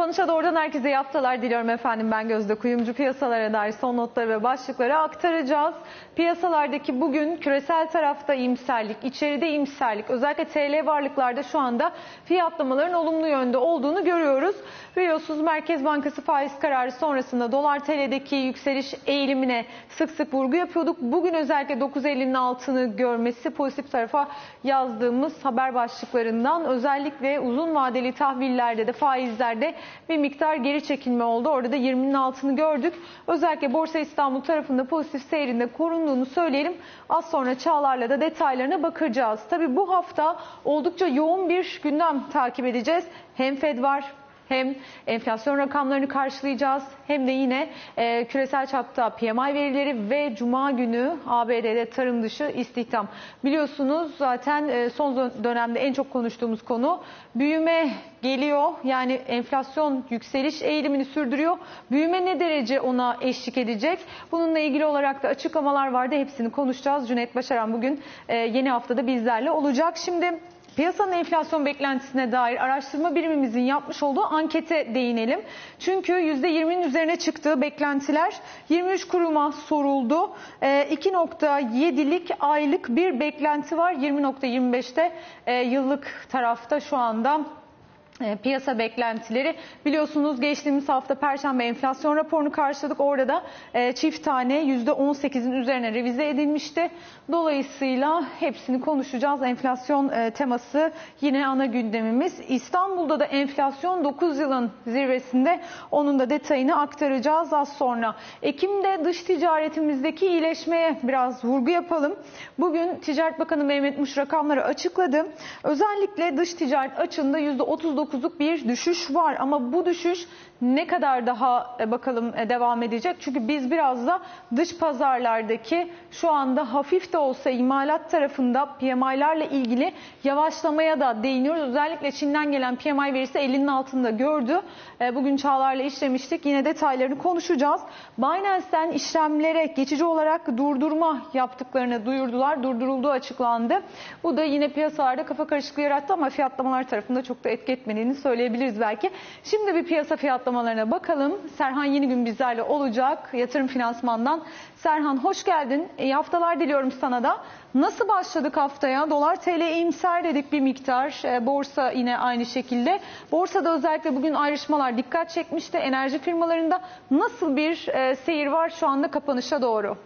Kapanışa doğrudan herkese iyi haftalar diliyorum efendim. Ben Gözde Kuyumcu piyasalara dair son notları ve başlıkları aktaracağız. Piyasalardaki bugün küresel tarafta iyimserlik, içeride iyimserlik, özellikle TL varlıklarda şu anda fiyatlamaların olumlu yönde olduğunu görüyoruz. Biliyorsunuz Merkez Bankası faiz kararı sonrasında dolar TL'deki yükseliş eğilimine sık sık vurgu yapıyorduk. Bugün özellikle 9.50'nin altını görmesi pozitif tarafa yazdığımız haber başlıklarından özellikle uzun vadeli tahvillerde de faizlerde bir miktar geri çekilme oldu. Orada da 20'nin altını gördük. Özellikle Borsa İstanbul tarafında pozitif seyrinde korunduğunu söyleyelim. Az sonra Çağlar'la da detaylarına bakacağız. Tabii bu hafta oldukça yoğun bir gündem takip edeceğiz. Hem Fed var hem enflasyon rakamlarını karşılayacağız hem de yine e, küresel çapta PMI verileri ve Cuma günü ABD'de tarım dışı istihdam. Biliyorsunuz zaten e, son dönemde en çok konuştuğumuz konu büyüme geliyor. Yani enflasyon yükseliş eğilimini sürdürüyor. Büyüme ne derece ona eşlik edecek? Bununla ilgili olarak da açıklamalar vardı. Hepsini konuşacağız. Cüneyt Başaran bugün e, yeni haftada bizlerle olacak. Şimdi Piyasanın enflasyon beklentisine dair araştırma birimimizin yapmış olduğu ankete değinelim. Çünkü %20'nin üzerine çıktığı beklentiler 23 kuruma soruldu. 2.7'lik aylık bir beklenti var. 20.25'te yıllık tarafta şu anda e, piyasa beklentileri. Biliyorsunuz geçtiğimiz hafta Perşembe enflasyon raporunu karşıladık. Orada da e, çift tane %18'in üzerine revize edilmişti. Dolayısıyla hepsini konuşacağız. Enflasyon e, teması yine ana gündemimiz. İstanbul'da da enflasyon 9 yılın zirvesinde. Onun da detayını aktaracağız az sonra. Ekim'de dış ticaretimizdeki iyileşmeye biraz vurgu yapalım. Bugün Ticaret Bakanı Mehmet Muş rakamları açıkladı. Özellikle dış ticaret açığında %39'luk bir düşüş var. Ama bu düşüş ne kadar daha e, bakalım e, devam edecek? Çünkü biz biraz da dış pazarlardaki şu anda hafif de olsa imalat tarafında PMI'larla ilgili yavaşlamaya da değiniyoruz. Özellikle Çin'den gelen PMI verisi 50'nin altında gördü. E, bugün Çağlar'la işlemiştik. Yine detaylarını konuşacağız. Binance'den işlemlere geçici olarak durdurma yaptıklarını duyurdular. Durdurulduğu açıklandı. Bu da yine piyasalarda kafa karışıklığı yarattı ama fiyatlamalar tarafında çok da etki etmediğini söyleyebiliriz belki. Şimdi bir piyasa fiyatlama açıklamalarına bakalım. Serhan yeni gün bizlerle olacak yatırım finansmandan. Serhan hoş geldin. İyi haftalar diliyorum sana da. Nasıl başladık haftaya? Dolar TL iyimser dedik bir miktar. E, borsa yine aynı şekilde. Borsada özellikle bugün ayrışmalar dikkat çekmişti. Enerji firmalarında nasıl bir e, seyir var şu anda kapanışa doğru?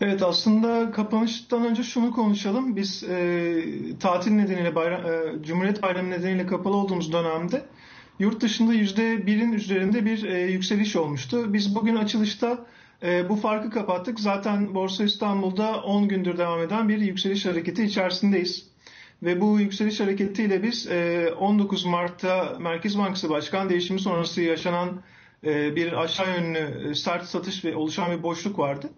Evet aslında kapanıştan önce şunu konuşalım. Biz e, tatil nedeniyle bayram, e, Cumhuriyet Bayramı nedeniyle kapalı olduğumuz dönemde Yurt dışında %1'in üzerinde bir e, yükseliş olmuştu. Biz bugün açılışta e, bu farkı kapattık. Zaten Borsa İstanbul'da 10 gündür devam eden bir yükseliş hareketi içerisindeyiz. Ve bu yükseliş hareketiyle biz e, 19 Mart'ta Merkez Bankası Başkan değişimi sonrası yaşanan e, bir aşağı yönlü sert satış ve oluşan bir boşluk vardı.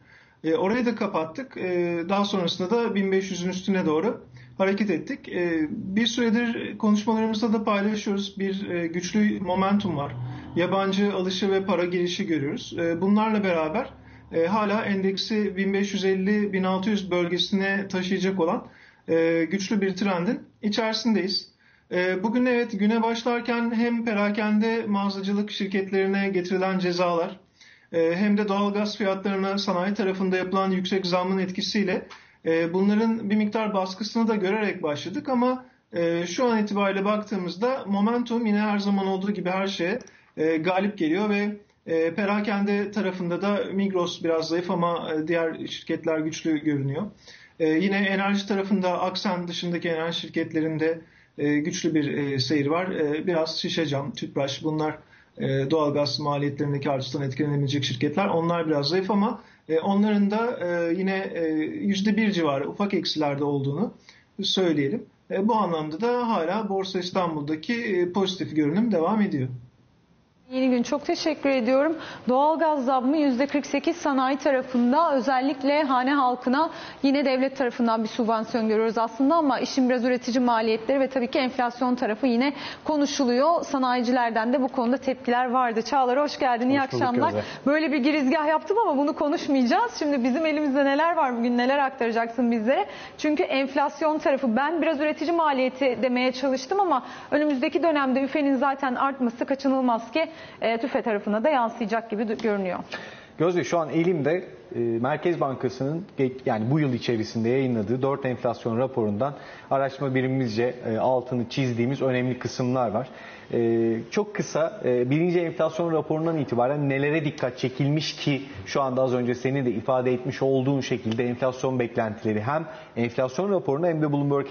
E, orayı da kapattık. E, daha sonrasında da 1500'ün üstüne doğru hareket ettik. E, bir süredir konuşmalarımızda da paylaşıyoruz. Bir e, güçlü momentum var. Yabancı alışı ve para girişi görüyoruz. E, bunlarla beraber e, hala endeksi 1550-1600 bölgesine taşıyacak olan e, güçlü bir trendin içerisindeyiz. Bugün evet güne başlarken hem perakende mağazacılık şirketlerine getirilen cezalar hem de doğalgaz fiyatlarına sanayi tarafında yapılan yüksek zamın etkisiyle e, bunların bir miktar baskısını da görerek başladık ama e, şu an itibariyle baktığımızda momentum yine her zaman olduğu gibi her şeye galip geliyor ve perakende tarafında da Migros biraz zayıf ama diğer şirketler güçlü görünüyor. Yine enerji tarafında Aksen dışındaki enerji şirketlerinde güçlü bir seyir var. Biraz Şişecam, Tüpraş bunlar e, doğalgaz maliyetlerindeki artıştan etkilenebilecek şirketler. Onlar biraz zayıf ama e, onların da e, yine yüzde bir civarı ufak eksilerde olduğunu söyleyelim. Bu anlamda da hala Borsa İstanbul'daki pozitif görünüm devam ediyor. Yeni gün çok teşekkür ediyorum. Doğalgaz zammı %48 sanayi tarafında özellikle hane halkına yine devlet tarafından bir subvansiyon görüyoruz aslında ama işin biraz üretici maliyetleri ve tabii ki enflasyon tarafı yine konuşuluyor. Sanayicilerden de bu konuda tepkiler vardı. Çağlar hoş geldin. İyi akşamlar. Gözde. Böyle bir girizgah yaptım ama bunu konuşmayacağız. Şimdi bizim elimizde neler var bugün neler aktaracaksın bizlere? Çünkü enflasyon tarafı ben biraz üretici maliyeti demeye çalıştım ama önümüzdeki dönemde üfenin zaten artması kaçınılmaz ki e, tüfe tarafına da yansıyacak gibi görünüyor. Gözde şu an elimde e, Merkez Bankası'nın yani bu yıl içerisinde yayınladığı 4 enflasyon raporundan araştırma birimimizce e, altını çizdiğimiz önemli kısımlar var. E, çok kısa birinci enflasyon raporundan itibaren nelere dikkat çekilmiş ki şu anda az önce senin de ifade etmiş olduğun şekilde enflasyon beklentileri hem enflasyon raporuna hem de Bloomberg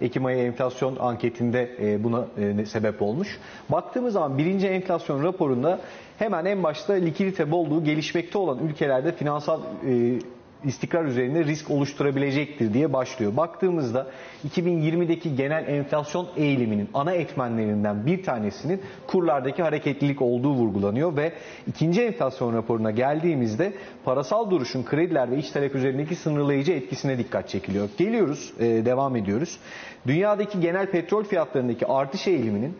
Ekim ayı enflasyon anketinde buna sebep olmuş. Baktığımız zaman birinci enflasyon raporunda hemen en başta likidite bolluğu gelişmekte olan ülkelerde finansal e, istikrar üzerinde risk oluşturabilecektir diye başlıyor. Baktığımızda 2020'deki genel enflasyon eğiliminin ana etmenlerinden bir tanesinin kurlardaki hareketlilik olduğu vurgulanıyor ve ikinci enflasyon raporuna geldiğimizde parasal duruşun krediler ve iç talep üzerindeki sınırlayıcı etkisine dikkat çekiliyor. Geliyoruz, e, devam ediyoruz. Dünyadaki genel petrol fiyatlarındaki artış eğiliminin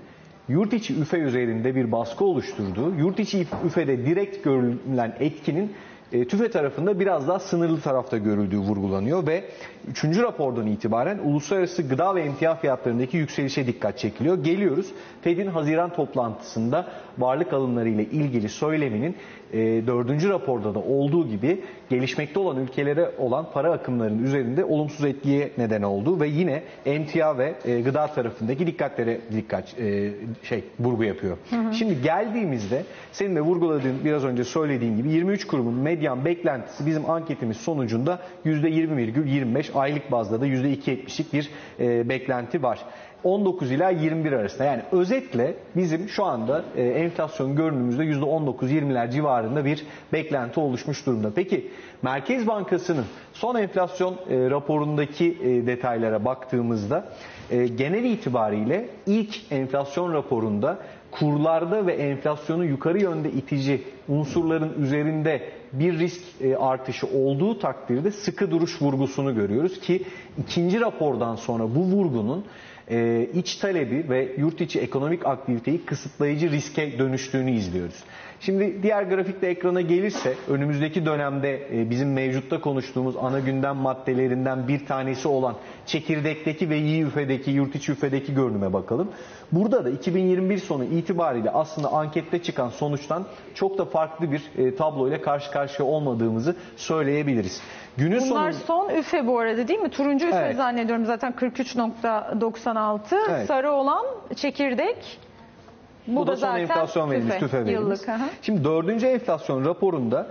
yurt içi üfe üzerinde bir baskı oluşturduğu, yurt içi üfede direkt görülen etkinin e, TÜFE tarafında biraz daha sınırlı tarafta görüldüğü vurgulanıyor ve 3. rapordan itibaren uluslararası gıda ve emtia fiyatlarındaki yükselişe dikkat çekiliyor. Geliyoruz Fed'in Haziran toplantısında varlık alımları ile ilgili söyleminin e, 4. raporda da olduğu gibi gelişmekte olan ülkelere olan para akımlarının üzerinde olumsuz etkiye neden olduğu ve yine emtia ve e, gıda tarafındaki dikkatlere dikkat e, şey vurgu yapıyor. Şimdi geldiğimizde senin de vurguladığın biraz önce söylediğin gibi 23 kurumun medyan beklentisi bizim anketimiz sonucunda %20,25 aylık bazda da %2,70'lik bir e, beklenti var. 19 ila 21 arasında. Yani özetle bizim şu anda e, enflasyon görünümümüzde %19-20'ler civarında bir beklenti oluşmuş durumda. Peki Merkez Bankası'nın son enflasyon e, raporundaki e, detaylara baktığımızda e, genel itibariyle ilk enflasyon raporunda kurlarda ve enflasyonu yukarı yönde itici unsurların üzerinde bir risk e, artışı olduğu takdirde sıkı duruş vurgusunu görüyoruz ki ikinci rapordan sonra bu vurgunun e, iç talebi ve yurt içi ekonomik aktiviteyi kısıtlayıcı riske dönüştüğünü izliyoruz. Şimdi diğer grafikte ekrana gelirse önümüzdeki dönemde e, bizim mevcutta konuştuğumuz ana gündem maddelerinden bir tanesi olan çekirdekteki ve iyi üfedeki, yurt içi üfedeki görünüme bakalım. Burada da 2021 sonu itibariyle aslında ankette çıkan sonuçtan çok da farklı bir e, tablo ile karşı karşıya olmadığımızı söyleyebiliriz. Günün Bunlar sonunda- son üfe bu arada değil mi? Turuncu üfe Evet. zannediyorum zaten 43.96. Evet. Sarı olan çekirdek. Bu, da, son enflasyon verimiz, tüfe verimiz. Yıllık. hı hı. Şimdi dördüncü enflasyon raporunda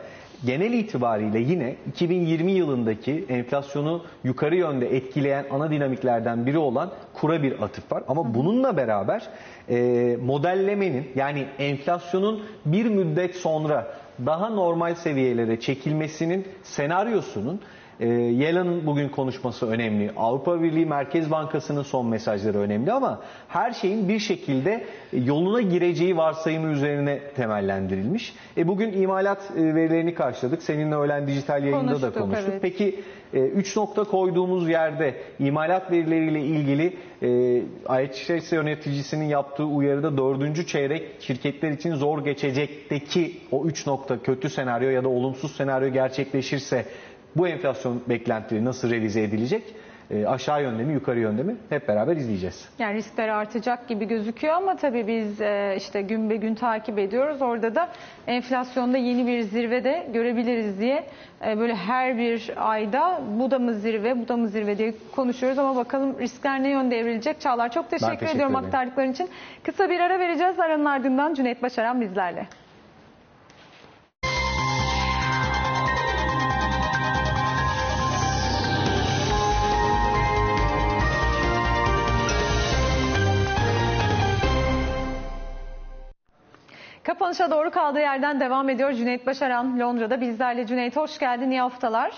genel itibariyle yine 2020 yılındaki enflasyonu yukarı yönde etkileyen ana dinamiklerden biri olan kura bir atıf var. Ama bununla beraber e, modellemenin yani enflasyonun bir müddet sonra daha normal seviyelere çekilmesinin senaryosunun e, Yellen'ın bugün konuşması önemli. Avrupa Birliği Merkez Bankası'nın son mesajları önemli ama her şeyin bir şekilde yoluna gireceği varsayımı üzerine temellendirilmiş. E bugün imalat e, verilerini karşıladık. Seninle öğlen dijital yayında da Konuştuk, konuştuk. evet. Peki 3 nokta koyduğumuz yerde imalat verileriyle ilgili e, IHS yöneticisinin yaptığı uyarıda dördüncü çeyrek şirketler için zor geçecekteki o 3 nokta kötü senaryo ya da olumsuz senaryo gerçekleşirse bu enflasyon beklentileri nasıl realize edilecek? E, aşağı yönde mi yukarı yönde mi? Hep beraber izleyeceğiz. Yani riskler artacak gibi gözüküyor ama tabii biz e, işte gün be gün takip ediyoruz. Orada da enflasyonda yeni bir zirve de görebiliriz diye e, böyle her bir ayda bu da mı zirve, bu da mı zirve diye konuşuyoruz ama bakalım riskler ne yönde evrilecek. Çağlar çok teşekkür, teşekkür ediyorum ederim. aktardıkların için. Kısa bir ara vereceğiz. Aranın ardından Cüneyt Başaran bizlerle. Kapanışa doğru kaldığı yerden devam ediyor. Cüneyt Başaran Londra'da bizlerle. Cüneyt hoş geldin. İyi haftalar.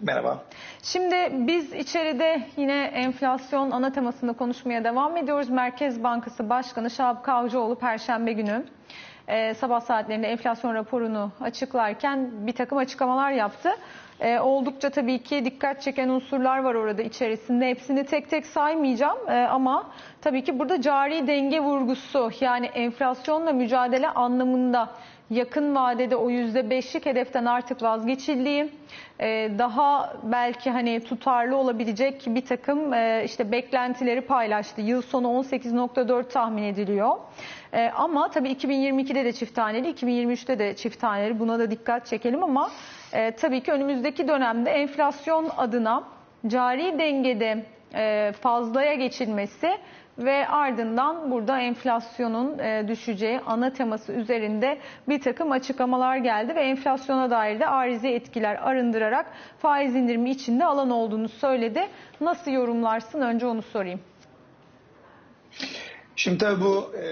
Merhaba. Şimdi biz içeride yine enflasyon ana temasında konuşmaya devam ediyoruz. Merkez Bankası Başkanı Şahap Kavcıoğlu Perşembe günü e, sabah saatlerinde enflasyon raporunu açıklarken bir takım açıklamalar yaptı. E, oldukça tabii ki dikkat çeken unsurlar var orada içerisinde. Hepsini tek tek saymayacağım e, ama tabii ki burada cari denge vurgusu yani enflasyonla mücadele anlamında yakın vadede o %5'lik hedeften artık vazgeçildiği, e, daha belki hani tutarlı olabilecek bir takım e, işte beklentileri paylaştı. Yıl sonu 18.4 tahmin ediliyor. E, Ama tabii 2022'de de çift taneli, 2023'te de çift taneli. Buna da dikkat çekelim ama e, tabii ki önümüzdeki dönemde enflasyon adına cari dengede e, fazlaya geçilmesi ve ardından burada enflasyonun e, düşeceği ana teması üzerinde bir takım açıklamalar geldi ve enflasyona dair de arizi etkiler arındırarak faiz indirimi içinde alan olduğunu söyledi. Nasıl yorumlarsın? Önce onu sorayım. Şimdi tabii bu e,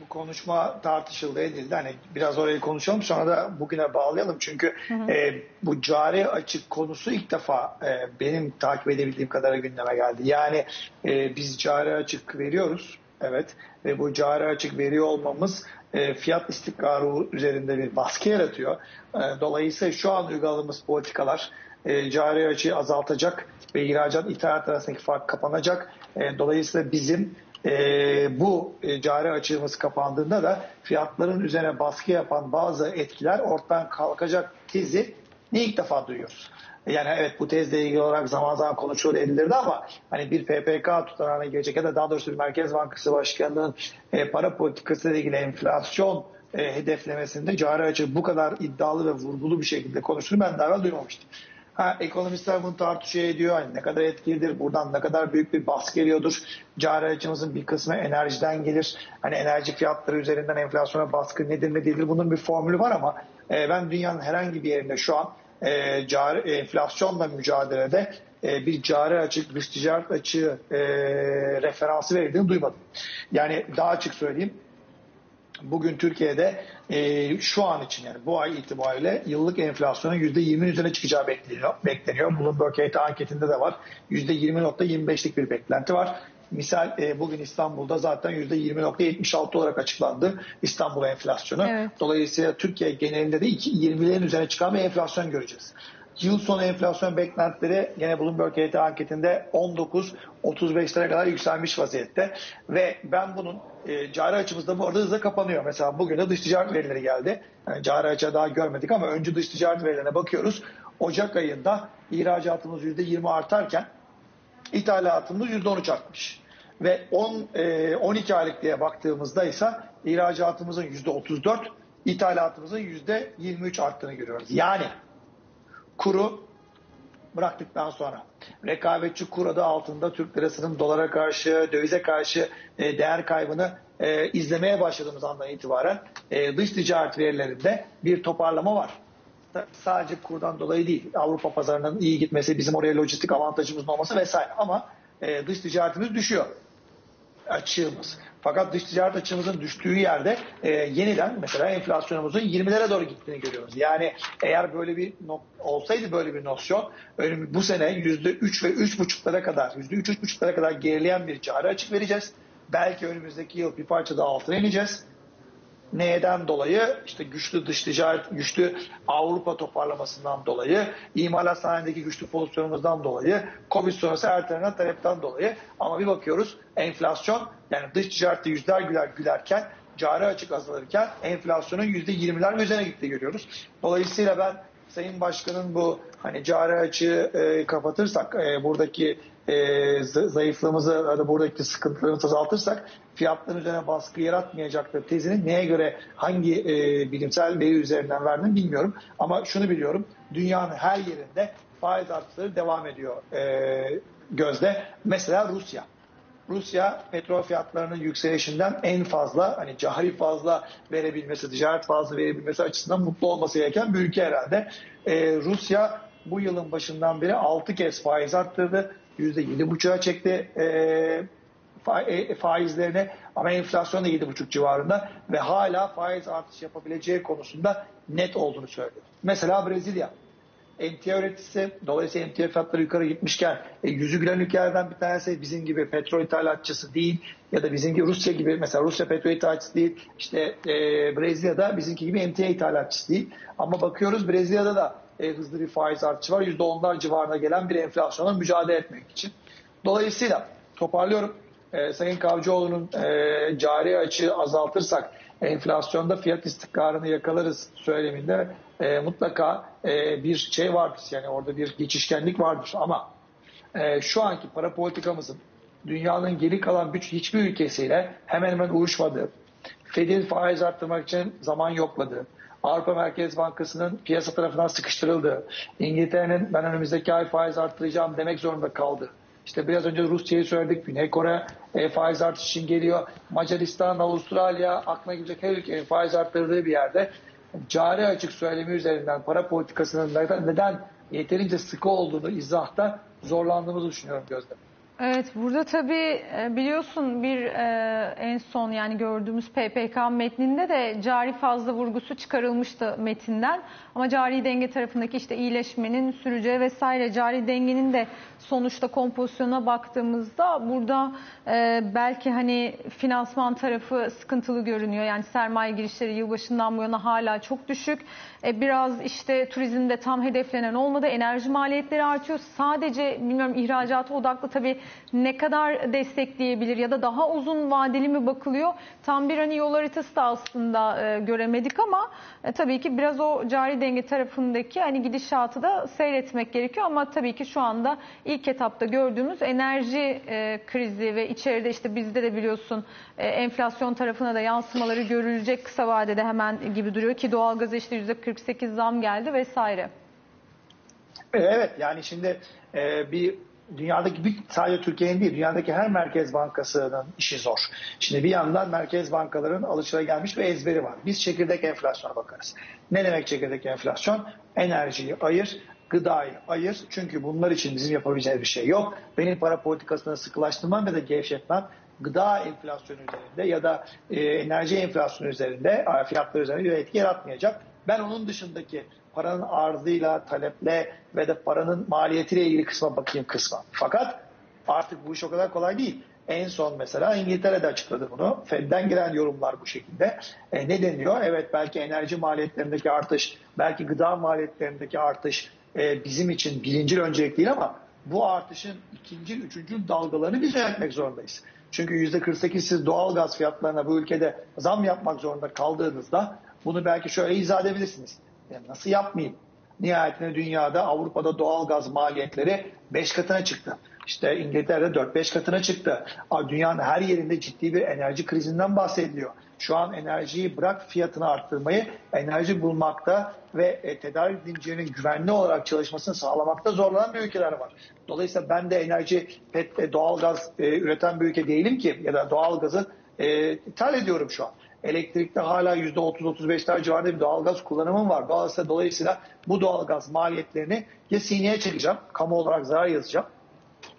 bu konuşma tartışıldı edildi. Hani biraz orayı konuşalım sonra da bugüne bağlayalım. Çünkü e, bu cari açık konusu ilk defa e, benim takip edebildiğim kadarıyla gündeme geldi. Yani e, biz cari açık veriyoruz. Evet ve bu cari açık veriyor olmamız e, fiyat istikrarı üzerinde bir baskı yaratıyor. E, dolayısıyla şu an uyguladığımız politikalar e, cari açığı azaltacak ve ihracat ithalat arasındaki fark kapanacak. E, dolayısıyla bizim e, bu e, cari açığımız kapandığında da fiyatların üzerine baskı yapan bazı etkiler ortadan kalkacak tezi ne ilk defa duyuyoruz. Yani evet bu tezle ilgili olarak zaman zaman konuşulur edilirdi ama hani bir PPK tutanağına gelecek ya da daha doğrusu bir Merkez Bankası Başkanı'nın e, para politikası ile ilgili enflasyon e, hedeflemesinde cari açığı bu kadar iddialı ve vurgulu bir şekilde konuştuğunu ben daha evvel duymamıştım. Ha, ekonomistler bunu tartışıyor ediyor. Hani ne kadar etkilidir, buradan ne kadar büyük bir baskı geliyordur. Cari açımızın bir kısmı enerjiden gelir. Hani enerji fiyatları üzerinden enflasyona baskı nedir ne değildir bunun bir formülü var ama e, ben dünyanın herhangi bir yerinde şu an e, cari, enflasyonla mücadelede e, bir cari açık, dış ticaret açığı e, referansı verildiğini duymadım. Yani daha açık söyleyeyim bugün Türkiye'de e, şu an için yani bu ay itibariyle yıllık enflasyonun %20'nin üzerine çıkacağı bekleniyor. bekleniyor. Bloomberg Data anketinde de var. %20.25'lik bir beklenti var. Misal e, bugün İstanbul'da zaten %20.76 olarak açıklandı İstanbul enflasyonu. Evet. Dolayısıyla Türkiye genelinde de 20'lerin üzerine çıkan bir enflasyon göreceğiz. Yıl sonu enflasyon beklentileri gene Bloomberg Data anketinde 19-35'lere kadar yükselmiş vaziyette. Ve ben bunun e, cari açımızda bu arada hızla kapanıyor. Mesela bugün de dış ticaret verileri geldi. Yani cari açığa daha görmedik ama önce dış ticaret verilerine bakıyoruz. Ocak ayında ihracatımız %20 artarken ithalatımız %13 artmış. Ve 10, e, 12 aylık diye baktığımızda ise ihracatımızın %34, ithalatımızın %23 arttığını görüyoruz. Yani kuru bıraktıktan sonra. Rekabetçi kur adı altında Türk lirasının dolara karşı, dövize karşı e, değer kaybını e, izlemeye başladığımız andan itibaren e, dış ticaret verilerinde bir toparlama var. Sadece kurdan dolayı değil, Avrupa pazarının iyi gitmesi, bizim oraya lojistik avantajımızın olması vesaire. Ama e, dış ticaretimiz düşüyor açığımız. Fakat dış ticaret açığımızın düştüğü yerde e, yeniden mesela enflasyonumuzun 20'lere doğru gittiğini görüyoruz. Yani eğer böyle bir olsaydı böyle bir nosyon bu sene %3 ve 3,5'lara kadar %3-3,5'lara kadar gerileyen bir cari açık vereceğiz. Belki önümüzdeki yıl bir parça daha altına ineceğiz. Neden dolayı? İşte güçlü dış ticaret, güçlü Avrupa toparlamasından dolayı, imalat sanayindeki güçlü pozisyonumuzdan dolayı, Covid sonrası ertelenen talepten dolayı. Ama bir bakıyoruz enflasyon yani dış ticarette yüzler güler gülerken cari açık azalırken enflasyonun yüzde yirmiler üzerine gittiği görüyoruz. Dolayısıyla ben Sayın Başkan'ın bu hani cari açığı e, kapatırsak e, buradaki e, zayıflığımızı ya da buradaki sıkıntılarımızı azaltırsak fiyatların üzerine baskı yaratmayacaktır tezini neye göre hangi e, bilimsel veri üzerinden verdiğini bilmiyorum. Ama şunu biliyorum dünyanın her yerinde faiz artışları devam ediyor e, gözde. Mesela Rusya. Rusya petrol fiyatlarının yükselişinden en fazla hani cari fazla verebilmesi, ticaret fazla verebilmesi açısından mutlu olması gereken bir ülke herhalde. Ee, Rusya bu yılın başından beri 6 kez faiz arttırdı. %7,5'a çekti e, fa- e, faizlerini ama enflasyon da 7,5 civarında ve hala faiz artış yapabileceği konusunda net olduğunu söylüyor. Mesela Brezilya. Emtia üreticisi. Dolayısıyla emtia fiyatları yukarı gitmişken e, yüzü gülen ülkelerden bir tanesi bizim gibi petrol ithalatçısı değil ya da bizim gibi Rusya gibi mesela Rusya petrol ithalatçısı değil. İşte e, Brezilya'da bizimki gibi emtia ithalatçısı değil. Ama bakıyoruz Brezilya'da da e, hızlı bir faiz artışı var. %10'lar civarına gelen bir enflasyona mücadele etmek için. Dolayısıyla toparlıyorum. E, Sayın Kavcıoğlu'nun e, cari açığı azaltırsak enflasyonda fiyat istikrarını yakalarız söyleminde e, mutlaka e, bir şey vardır. Yani orada bir geçişkenlik vardır ama e, şu anki para politikamızın dünyanın geri kalan güç hiçbir ülkesiyle hemen hemen uyuşmadığı, Fed'in faiz arttırmak için zaman yokladığı, Avrupa Merkez Bankası'nın piyasa tarafından sıkıştırıldığı, İngiltere'nin ben önümüzdeki ay faiz arttıracağım demek zorunda kaldı. İşte biraz önce Rusya'yı söyledik. Güney Kore e, faiz artışı için geliyor. Macaristan, Avustralya, aklına gelecek her ülkenin faiz arttırdığı bir yerde cari açık söylemi üzerinden para politikasının neden, yeterince sıkı olduğunu izahta zorlandığımızı düşünüyorum Gözde. Evet burada tabii e, biliyorsun bir e, en son yani gördüğümüz PPK metninde de cari fazla vurgusu çıkarılmıştı metinden. Ama cari denge tarafındaki işte iyileşmenin süreceği vesaire cari dengenin de sonuçta kompozisyona baktığımızda burada e, belki hani finansman tarafı sıkıntılı görünüyor. Yani sermaye girişleri yılbaşından bu yana hala çok düşük. Biraz işte turizmde tam hedeflenen olmadı. Enerji maliyetleri artıyor. Sadece bilmiyorum ihracata odaklı tabii ne kadar destekleyebilir ya da daha uzun vadeli mi bakılıyor? Tam bir hani yol haritası da aslında e, göremedik ama e, tabii ki biraz o cari denge tarafındaki hani gidişatı da seyretmek gerekiyor ama tabii ki şu anda ilk etapta gördüğümüz enerji e, krizi ve içeride işte bizde de biliyorsun e, enflasyon tarafına da yansımaları görülecek kısa vadede hemen gibi duruyor ki doğalgaza işte %48 zam geldi vesaire. Evet yani şimdi e, bir dünyadaki bir sadece Türkiye'nin değil dünyadaki her merkez bankasının işi zor. Şimdi bir yandan merkez bankaların alışılagelmiş bir ezberi var. Biz çekirdek enflasyona bakarız. Ne demek çekirdek enflasyon? Enerjiyi ayır, gıdayı ayır. Çünkü bunlar için bizim yapabileceğimiz bir şey yok. Benim para politikasını sıkılaştırmam ya da gevşetmem gıda enflasyonu üzerinde ya da e, enerji enflasyonu üzerinde fiyatlar üzerinde bir etki yaratmayacak. Ben onun dışındaki paranın arzıyla, taleple ve de paranın maliyetiyle ilgili kısma bakayım kısma. Fakat artık bu iş o kadar kolay değil. En son mesela İngiltere'de açıkladı bunu. Fed'den gelen yorumlar bu şekilde. E, ne deniyor? Evet belki enerji maliyetlerindeki artış, belki gıda maliyetlerindeki artış e, bizim için birinci öncelik değil ama bu artışın ikinci, üçüncü dalgalarını biz yönetmek zorundayız. Çünkü yüzde 48 siz doğal gaz fiyatlarına bu ülkede zam yapmak zorunda kaldığınızda bunu belki şöyle izah edebilirsiniz. Yani nasıl yapmayayım? Nihayetinde dünyada Avrupa'da doğal gaz maliyetleri 5 katına çıktı. İşte İngiltere'de 4-5 katına çıktı. Dünyanın her yerinde ciddi bir enerji krizinden bahsediliyor. Şu an enerjiyi bırak fiyatını arttırmayı, enerji bulmakta ve e, tedarik zincirinin güvenli olarak çalışmasını sağlamakta zorlanan bir ülkeler var. Dolayısıyla ben de enerji, pet, e, doğal gaz e, üreten bir ülke değilim ki ya da doğal gazı e, ithal ediyorum şu an. Elektrikte hala %30-35'ler civarında bir doğalgaz kullanımım var. Dolayısıyla, dolayısıyla bu doğalgaz maliyetlerini ya sineye çekeceğim, kamu olarak zarar yazacağım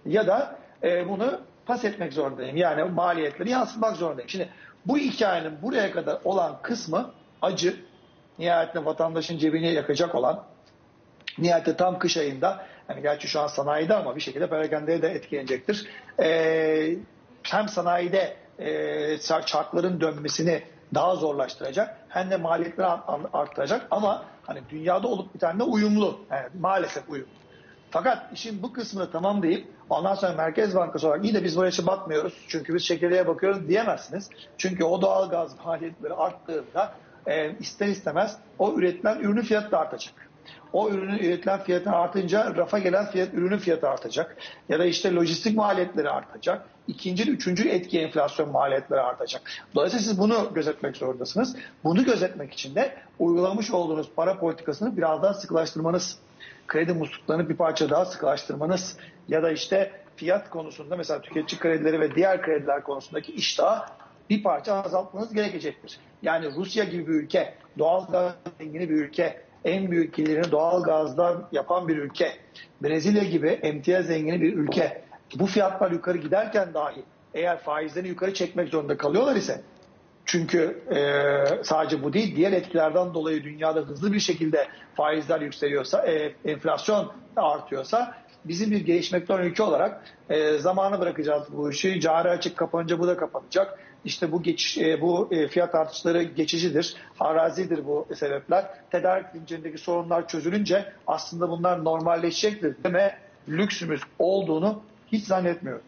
ya da e, bunu pas etmek zorundayım. Yani maliyetleri yansıtmak zorundayım. Şimdi bu hikayenin buraya kadar olan kısmı acı, nihayetinde vatandaşın cebini yakacak olan, nihayetinde tam kış ayında, yani gerçi şu an sanayide ama bir şekilde perakendeye de etkilenecektir. Ee, hem sanayide e, çarkların dönmesini daha zorlaştıracak hem de maliyetleri arttıracak ama hani dünyada olup bitenle uyumlu. Yani maalesef uyumlu. Fakat işin bu kısmını tamam deyip ondan sonra Merkez Bankası olarak iyi de biz bu işe bakmıyoruz çünkü biz çekirdeğe bakıyoruz diyemezsiniz. Çünkü o doğal gaz maliyetleri arttığında e, ister istemez o üretilen ürünün fiyatı da artacak. O ürünün üretilen fiyatı artınca rafa gelen fiyat ürünün fiyatı artacak. Ya da işte lojistik maliyetleri artacak. İkinci, üçüncü etki enflasyon maliyetleri artacak. Dolayısıyla siz bunu gözetmek zorundasınız. Bunu gözetmek için de uygulamış olduğunuz para politikasını biraz daha sıkılaştırmanız, kredi musluklarını bir parça daha sıkılaştırmanız ya da işte fiyat konusunda mesela tüketici kredileri ve diğer krediler konusundaki iştahı bir parça azaltmanız gerekecektir. Yani Rusya gibi bir ülke, doğal gaz zengini bir ülke, en büyük gelirini doğal gazdan yapan bir ülke, Brezilya gibi emtia zengini bir ülke, bu fiyatlar yukarı giderken dahi eğer faizlerini yukarı çekmek zorunda kalıyorlar ise Çünkü e, sadece bu değil, diğer etkilerden dolayı dünyada hızlı bir şekilde faizler yükseliyorsa, e, enflasyon artıyorsa bizim bir gelişmekte olan ülke olarak e, zamanı bırakacağız bu işi. Cari açık kapanınca bu da kapanacak. İşte bu geçiş, e, bu e, fiyat artışları geçicidir, arazidir bu sebepler. Tedarik zincirindeki sorunlar çözülünce aslında bunlar normalleşecektir deme lüksümüz olduğunu hiç zannetmiyorum.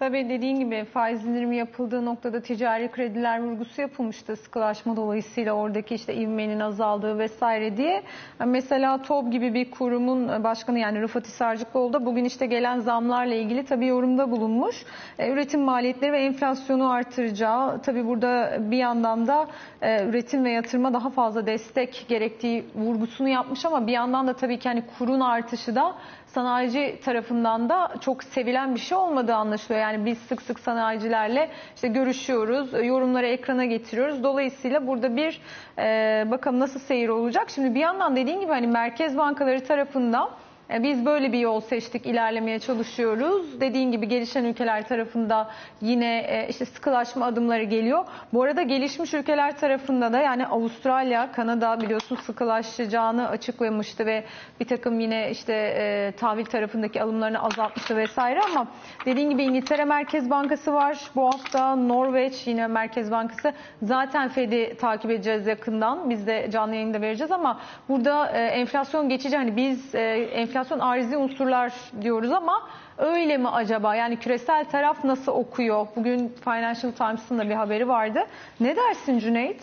Tabii dediğin gibi faiz indirimi yapıldığı noktada ticari krediler vurgusu yapılmıştı sıkılaşma dolayısıyla oradaki işte ivmenin azaldığı vesaire diye. Mesela TOB gibi bir kurumun başkanı yani Rıfat Hisarcıklıoğlu da bugün işte gelen zamlarla ilgili tabii yorumda bulunmuş. E, üretim maliyetleri ve enflasyonu artıracağı tabii burada bir yandan da e, üretim ve yatırıma daha fazla destek gerektiği vurgusunu yapmış ama bir yandan da tabii ki hani kurun artışı da sanayici tarafından da çok sevilen bir şey olmadığı anlaşılıyor. Yani biz sık sık sanayicilerle işte görüşüyoruz, yorumları ekrana getiriyoruz. Dolayısıyla burada bir e, bakalım nasıl seyir olacak. Şimdi bir yandan dediğin gibi hani merkez bankaları tarafından e, biz böyle bir yol seçtik, ilerlemeye çalışıyoruz. Dediğin gibi gelişen ülkeler tarafında yine e, işte sıkılaşma adımları geliyor. Bu arada gelişmiş ülkeler tarafında da yani Avustralya, Kanada biliyorsun sıkılaşacağını açıklamıştı ve bir takım yine işte e, tahvil tarafındaki alımlarını azaltmıştı vesaire ama dediğin gibi İngiltere Merkez Bankası var. Bu hafta Norveç yine Merkez Bankası. Zaten Fed'i takip edeceğiz yakından. Biz de canlı yayında vereceğiz ama burada e, enflasyon geçici hani biz e, enflasyon arızi unsurlar diyoruz ama öyle mi acaba? Yani küresel taraf nasıl okuyor? Bugün Financial Times'ın da bir haberi vardı. Ne dersin Cüneyt?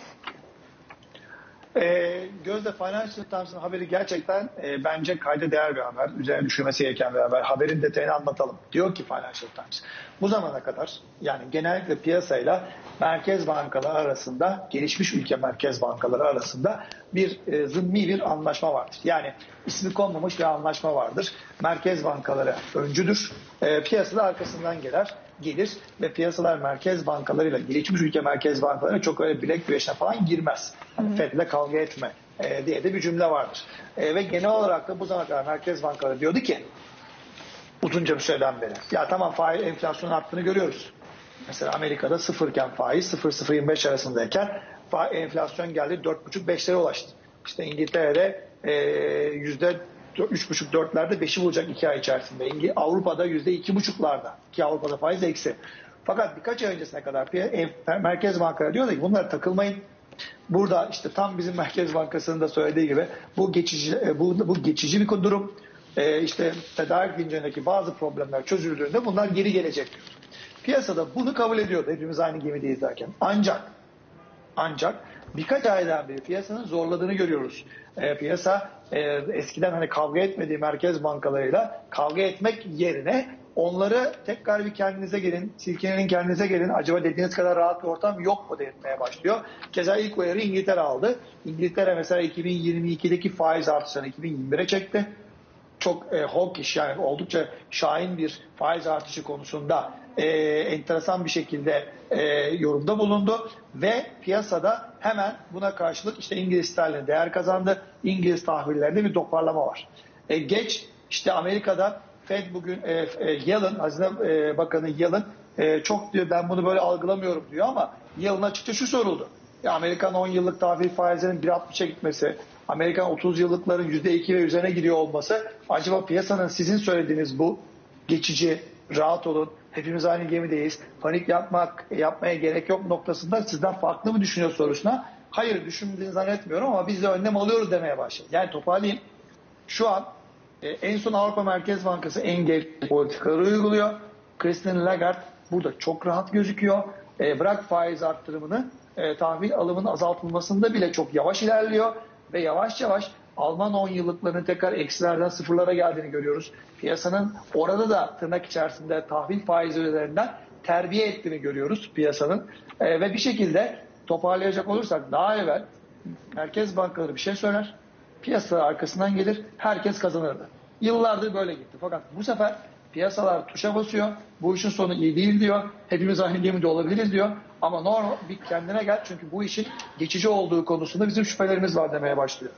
E, Gözde Financial Times'ın haberi gerçekten e, bence kayda değer bir haber. Üzerine düşürmesi gereken bir haber. Haberin detayını anlatalım. Diyor ki Financial Times. Bu zamana kadar yani genellikle piyasayla merkez bankaları arasında, gelişmiş ülke merkez bankaları arasında bir e, zımmi bir anlaşma vardır. Yani ismi konmamış bir anlaşma vardır. Merkez bankaları öncüdür. E, piyasada arkasından gelir gelir ve piyasalar merkez bankalarıyla gelişmiş ülke merkez bankaları çok öyle bilek güreşine falan girmez. Yani Fed'le kavga etme e, diye de bir cümle vardır. E, ve genel olarak da bu zamana kadar merkez bankaları diyordu ki uzunca bir süreden beri. Ya tamam faiz enflasyon arttığını görüyoruz. Mesela Amerika'da sıfırken faiz 0-0.25 arasındayken enflasyon geldi 4.5-5'lere ulaştı. İşte İngiltere'de e, yüzde 3.5-4'lerde 5'i bulacak 2 ay içerisinde. Avrupa'da yüzde 2.5'larda ki Avrupa'da faiz eksi. Fakat birkaç ay öncesine kadar Merkez Bankaları diyordu ki bunlara takılmayın. Burada işte tam bizim Merkez Bankası'nın da söylediği gibi bu geçici e, bu, bu geçici bir durum. E, işte tedarik zincirindeki bazı problemler çözüldüğünde bunlar geri gelecek diyor. Piyasada bunu kabul ediyordu. Hepimiz aynı gemideyiz derken. Ancak ancak birkaç aydan beri piyasanın zorladığını görüyoruz. E, piyasa e, eskiden hani kavga etmediği merkez bankalarıyla kavga etmek yerine onları tekrar bir kendinize gelin, silkelenin kendinize gelin. Acaba dediğiniz kadar rahat bir ortam yok mu denetmeye başlıyor. Keza ilk uyarı İngiltere aldı. İngiltere mesela 2022'deki faiz artışlarını 2021'e çekti çok e, hawkish yani oldukça şahin bir faiz artışı konusunda e, enteresan bir şekilde e, yorumda bulundu ve piyasada hemen buna karşılık işte İngiliz sterlini değer kazandı. İngiliz tahvillerinde bir toparlama var. E, geç işte Amerika'da Fed bugün e, e, Yellen, Hazine e, Bakanı Yellen e, çok diyor ben bunu böyle algılamıyorum diyor ama Yellen açıkça şu soruldu. Ya Amerikan 10 yıllık tahvil faizlerinin 1.60'a gitmesi, Amerikan 30 yıllıkların %2 ve üzerine gidiyor olması acaba piyasanın sizin söylediğiniz bu geçici, rahat olun, hepimiz aynı gemideyiz, panik yapmak yapmaya gerek yok noktasında sizden farklı mı düşünüyor sorusuna hayır düşündüğünü zannetmiyorum ama biz de önlem alıyoruz demeye başladı. Yani toparlayayım. Şu an e, en son Avrupa Merkez Bankası en geç politikaları uyguluyor. Christine Lagarde burada çok rahat gözüküyor. E, bırak faiz arttırımını e, tahvil alımının azaltılmasında bile çok yavaş ilerliyor ve yavaş yavaş Alman 10 yıllıklarının tekrar eksilerden sıfırlara geldiğini görüyoruz. Piyasanın orada da tırnak içerisinde tahvil faizi üzerinden terbiye ettiğini görüyoruz piyasanın. E, ve bir şekilde toparlayacak olursak daha evvel merkez bankaları bir şey söyler, piyasa arkasından gelir, herkes kazanırdı. Yıllardır böyle gitti. Fakat bu sefer piyasalar tuşa basıyor. Bu işin sonu iyi değil diyor. Hepimiz aynı gemide olabiliriz diyor. Ama normal bir kendine gel çünkü bu işin geçici olduğu konusunda bizim şüphelerimiz var demeye başlıyor.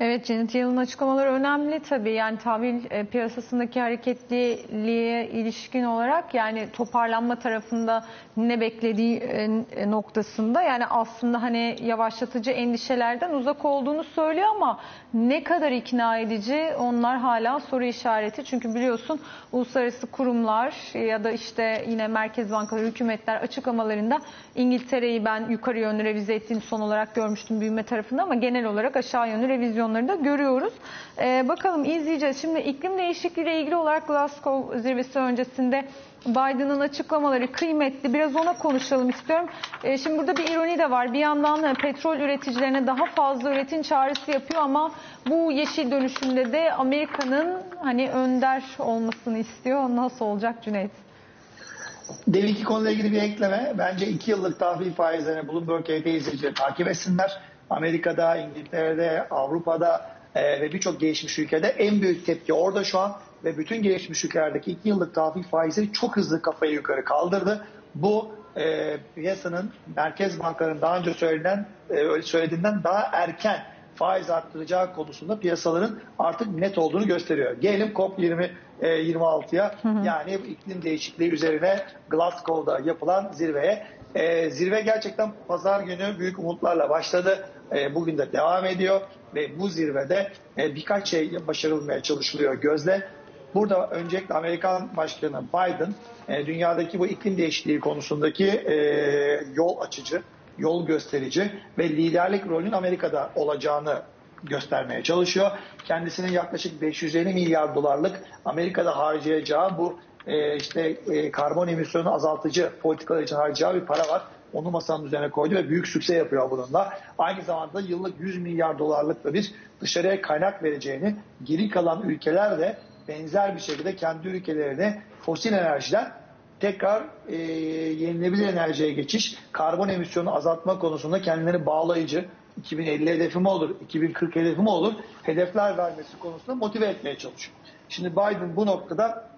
Evet Janet Yellen'ın açıklamaları önemli tabii. Yani tahvil e, piyasasındaki hareketliliğe ilişkin olarak yani toparlanma tarafında ne beklediği e, noktasında yani aslında hani yavaşlatıcı endişelerden uzak olduğunu söylüyor ama ne kadar ikna edici onlar hala soru işareti. Çünkü biliyorsun uluslararası kurumlar ya da işte yine merkez bankaları, hükümetler açıklamalarında İngiltere'yi ben yukarı yönlü revize ettiğini son olarak görmüştüm büyüme tarafında ama genel olarak aşağı yönlü revizyonları da görüyoruz. Ee, bakalım izleyeceğiz. Şimdi iklim değişikliği ile ilgili olarak Glasgow zirvesi öncesinde Biden'ın açıklamaları kıymetli. Biraz ona konuşalım istiyorum. Ee, şimdi burada bir ironi de var. Bir yandan petrol üreticilerine daha fazla üretim çağrısı yapıyor ama bu yeşil dönüşümde de Amerika'nın hani önder olmasını istiyor. Nasıl olacak Cüneyt? Deminki konuyla ilgili bir ekleme. Bence iki yıllık tahvil faizlerini Bloomberg izleyicileri takip etsinler. Amerika'da, İngiltere'de, Avrupa'da e, ve birçok gelişmiş ülkede en büyük tepki orada şu an ve bütün gelişmiş ülkelerdeki iki yıllık tahvil faizleri çok hızlı kafayı yukarı kaldırdı. Bu e, piyasanın merkez bankaların daha önce söylenen, e, söylediğinden daha erken faiz arttıracağı konusunda piyasaların artık net olduğunu gösteriyor. Gelelim COP20 e, 26'ya yani iklim değişikliği üzerine Glasgow'da yapılan zirveye. E, zirve gerçekten pazar günü büyük umutlarla başladı. E, bugün de devam ediyor ve bu zirvede e, birkaç şey başarılmaya çalışılıyor gözle. Burada öncelikle Amerikan Başkanı Biden e, dünyadaki bu iklim değişikliği konusundaki yol açıcı, yol gösterici ve liderlik rolünün Amerika'da olacağını göstermeye çalışıyor. Kendisinin yaklaşık 550 milyar dolarlık Amerika'da harcayacağı bu işte karbon emisyonu azaltıcı politikalar için harcayacağı bir para var. Onu masanın üzerine koydu ve büyük sükse yapıyor bununla. Aynı zamanda yıllık 100 milyar dolarlık da bir dışarıya kaynak vereceğini, geri kalan ülkeler de benzer bir şekilde kendi ülkelerine fosil enerjiden tekrar e, yenilebilir enerjiye geçiş, karbon emisyonu azaltma konusunda kendileri bağlayıcı, 2050 hedefi mi olur, 2040 hedefi mi olur, hedefler vermesi konusunda motive etmeye çalışıyor. Şimdi Biden bu noktada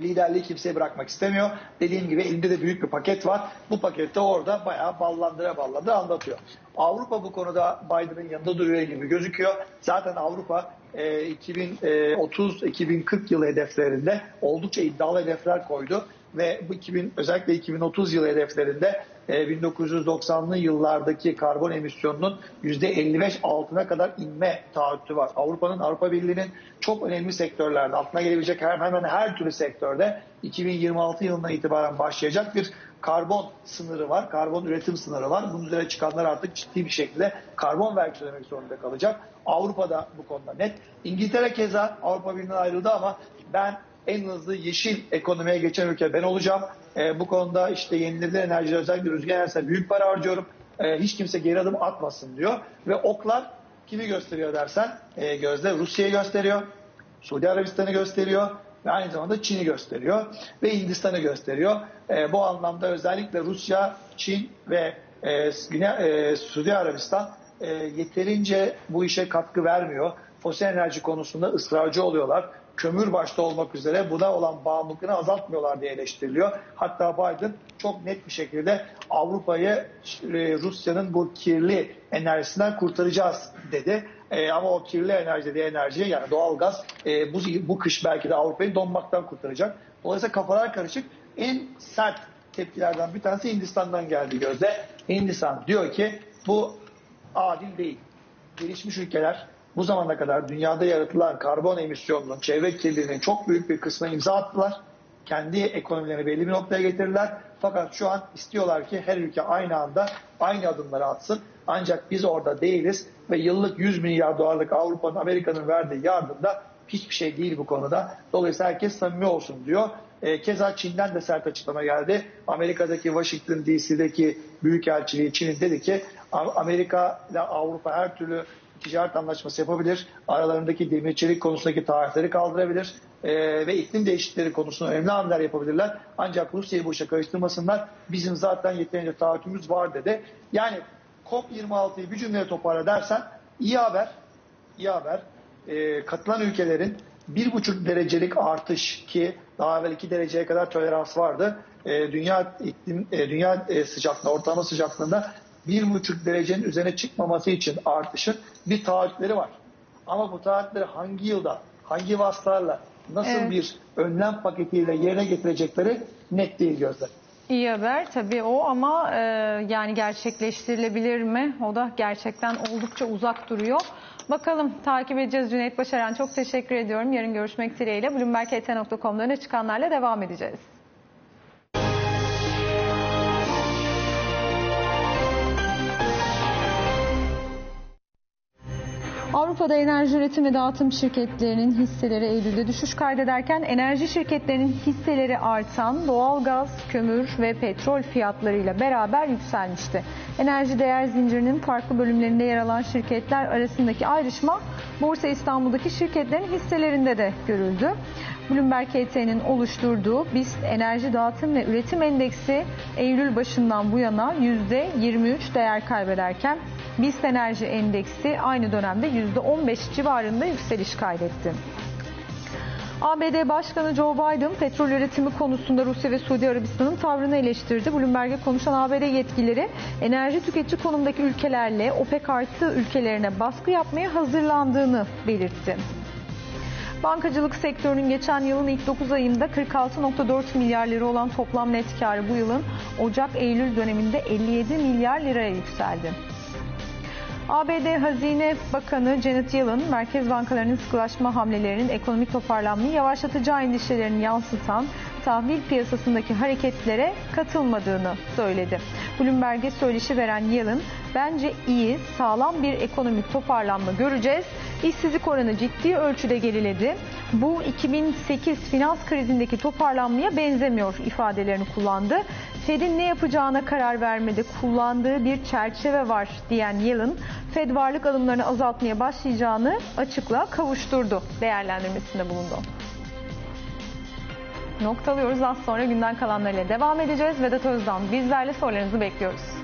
liderliği kimseye bırakmak istemiyor. Dediğim gibi elinde de büyük bir paket var. Bu pakette orada bayağı ballandıra ballandıra anlatıyor. Avrupa bu konuda Biden'ın yanında duruyor gibi gözüküyor. Zaten Avrupa 2030-2040 yılı hedeflerinde oldukça iddialı hedefler koydu ve bu 2000 özellikle 2030 yılı hedeflerinde 1990'lı yıllardaki karbon emisyonunun %55 altına kadar inme taahhütü var. Avrupa'nın, Avrupa Birliği'nin çok önemli sektörlerde, altına gelebilecek hemen her türlü sektörde 2026 yılından itibaren başlayacak bir karbon sınırı var, karbon üretim sınırı var. Bunun üzerine çıkanlar artık ciddi bir şekilde karbon vergisi ödemek zorunda kalacak. Avrupa'da bu konuda net. İngiltere keza Avrupa Birliği'nden ayrıldı ama ben en hızlı yeşil ekonomiye geçen ülke ben olacağım. E, bu konuda işte yenilenebilir enerji özellikle rüzgar enerjisine büyük para harcıyorum. E, hiç kimse geri adım atmasın diyor. Ve oklar kimi gösteriyor dersen e, gözde Rusya'yı gösteriyor. Suudi Arabistan'ı gösteriyor ve aynı zamanda Çin'i gösteriyor ve Hindistan'ı gösteriyor. E, bu anlamda özellikle Rusya, Çin ve e, Güney, e, Suudi Arabistan e, yeterince bu işe katkı vermiyor. Fosil enerji konusunda ısrarcı oluyorlar kömür başta olmak üzere buna olan bağımlılıklarını azaltmıyorlar diye eleştiriliyor. Hatta Biden çok net bir şekilde Avrupa'yı e, Rusya'nın bu kirli enerjisinden kurtaracağız dedi. E, ama o kirli enerji dediği enerji yani doğalgaz e, bu, bu kış belki de Avrupa'yı donmaktan kurtaracak. Dolayısıyla kafalar karışık. En sert tepkilerden bir tanesi Hindistan'dan geldi gözde. Hindistan diyor ki bu adil değil. Gelişmiş ülkeler bu zamana kadar dünyada yaratılan karbon emisyonunun, çevre kirliliğinin çok büyük bir kısmına imza attılar. Kendi ekonomilerini belli bir noktaya getirdiler. Fakat şu an istiyorlar ki her ülke aynı anda aynı adımları atsın. Ancak biz orada değiliz ve yıllık 100 milyar dolarlık Avrupa'nın, Amerika'nın verdiği yardımda hiçbir şey değil bu konuda. Dolayısıyla herkes samimi olsun diyor. E, keza Çin'den de sert açıklama geldi. Amerika'daki Washington DC'deki Büyükelçiliği Çin'in dedi ki Amerika ile Avrupa her türlü ticaret anlaşması yapabilir. Aralarındaki demir çelik konusundaki taahhütleri kaldırabilir. E, ve iklim değişiklikleri konusunda önemli hamleler yapabilirler. Ancak Rusya'yı bu işe karıştırmasınlar. Bizim zaten yeterince taahhütümüz var dedi. Yani COP26'yı bir cümleye toparla dersen iyi haber. iyi haber. E, katılan ülkelerin bir buçuk derecelik artış ki daha evvel iki dereceye kadar tolerans vardı. E, dünya iklim, e, dünya e, sıcaklığı, ortalama sıcaklığında bir buçuk derecenin üzerine çıkmaması için artışın bir taahhütleri var. Ama bu taahhütleri hangi yılda, hangi vasıtalarla, nasıl Evet. bir önlem paketiyle yerine getirecekleri net değil gözler. İyi haber tabii o ama e, yani gerçekleştirilebilir mi? O da gerçekten oldukça uzak duruyor. Bakalım takip edeceğiz Cüneyt Başaran. Çok teşekkür ediyorum. Yarın görüşmek dileğiyle. BloombergHT.com'da öne çıkanlarla devam edeceğiz. Avrupa'da enerji üretim ve dağıtım şirketlerinin hisseleri Eylül'de düşüş kaydederken enerji şirketlerinin hisseleri artan doğalgaz, kömür ve petrol fiyatlarıyla beraber yükselmişti. Enerji değer zincirinin farklı bölümlerinde yer alan şirketler arasındaki ayrışma Borsa İstanbul'daki şirketlerin hisselerinde de görüldü. Bloomberg HT'nin oluşturduğu BIST Enerji Dağıtım ve Üretim Endeksi Eylül başından bu yana %23 değer kaybederken BIST Enerji Endeksi aynı dönemde %15 civarında yükseliş kaydetti. ABD Başkanı Joe Biden petrol üretimi konusunda Rusya ve Suudi Arabistan'ın tavrını eleştirdi. Bloomberg'e konuşan ABD yetkilileri enerji tüketici konumdaki ülkelerle OPEC artı ülkelerine baskı yapmaya hazırlandığını belirtti. Bankacılık sektörünün geçen yılın ilk 9 ayında 46.4 milyar lira olan toplam net karı bu yılın Ocak-Eylül döneminde 57 milyar liraya yükseldi. ABD Hazine Bakanı Janet Yellen, merkez bankalarının sıkılaşma hamlelerinin ekonomik toparlanmayı yavaşlatacağı endişelerini yansıtan tahvil piyasasındaki hareketlere katılmadığını söyledi. Bloomberg'e söyleşi veren Yellen, bence iyi, sağlam bir ekonomik toparlanma göreceğiz. İşsizlik oranı ciddi ölçüde geriledi. Bu 2008 finans krizindeki toparlanmaya benzemiyor ifadelerini kullandı. Fed'in ne yapacağına karar vermede kullandığı bir çerçeve var diyen Yellen, Fed varlık alımlarını azaltmaya başlayacağını açıkla kavuşturdu değerlendirmesinde bulundu. Noktalıyoruz. Az sonra günden kalanlarıyla devam edeceğiz. Vedat Özdan bizlerle sorularınızı bekliyoruz.